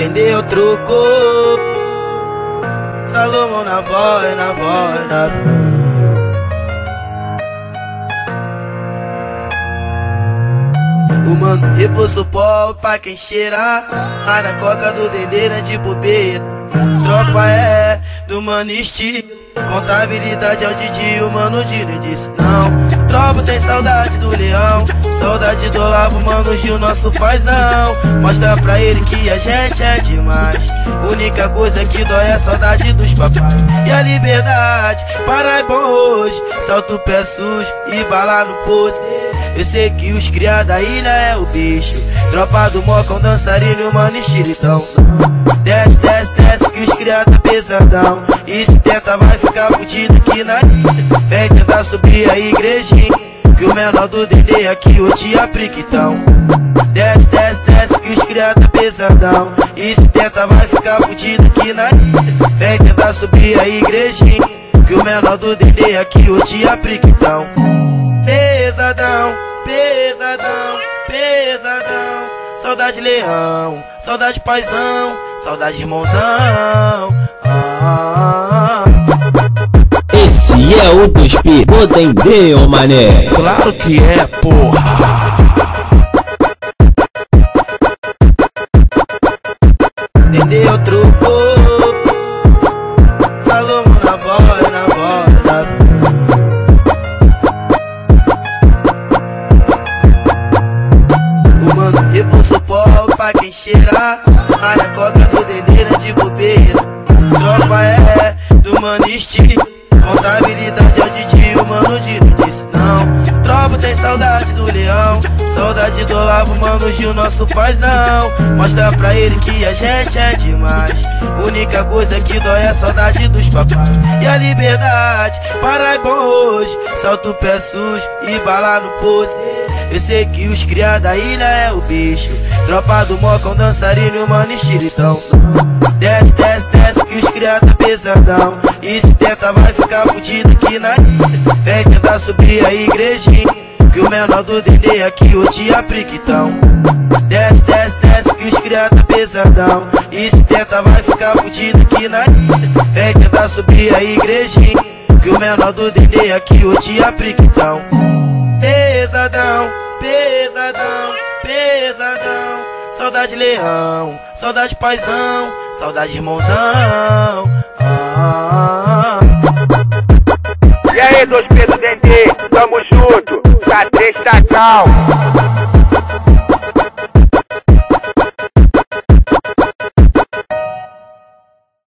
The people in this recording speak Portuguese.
Entendeu? Truco. Salomão na voz, na voz, na voz. O mano reforço pó pra quem cheira A na coca do Dendê na de bobeira Tropa é do mano Contabilidade é o Didi, o mano Dino disse não. Tropa tem saudade do leão Saudade do Olavo, mano Gil, nosso paizão. Mostra pra ele que a gente é demais. Única coisa que dói é a saudade dos papais E a liberdade, para é bom hoje Salto pé sujo e bala no pose eu sei que os criados da ilha é o bicho. Tropa do moca, um dançarino e mano então Desce, desce, desce que os criados é pesadão. E se tenta vai ficar fudido aqui na ilha. Vem tentar subir a igrejinha Que o menor do Dendê aqui o tia Priquitão. Desce, desce, desce que os criados é pesadão. E se tenta vai ficar fudido aqui na ilha. Vem tentar subir a igrejinha Que o menor do Dendê aqui o tia Priquitão Pesadão, pesadão, pesadão. Saudade leão, saudade paizão, saudade irmãozão. Ah, Esse é o Cuspe, Podendeu, mané. Claro que é, porra. Entendeu? Truco quem cheira. A coca do Dendê de bobeira. Tropa é do mano estilo Contabilidade é o Didi, o mano Dino disse não Tropa tem saudade do leão. Saudade do Olavo, mano Gil, nosso paizão. Mostra pra ele que a gente é demais. Única coisa que dói é a saudade dos papais E a liberdade, para é bom hoje. Salto o pé sujo e bala no pose Eu sei que os criados da ilha é o bicho. Tropa do moca, um dançarino mano então Desce, desce, desce que os criados é pesadão. E se tenta vai ficar fudido aqui na ilha. Vem tentar subir a igrejinha Que o menor do Dendê aqui o tia Priquitão. Desce, desce, desce que os criados é pesadão. E se tenta vai ficar fudido aqui na ilha. Vem tentar subir a igrejinha Que o menor do Dendê aqui o tia Priquitão Pesadão, pesadão, pesadão. Saudade leão, saudade paizão, saudade irmãozão. Ah, E aí, dois pesos Dendê, tamo junto, tá tá cal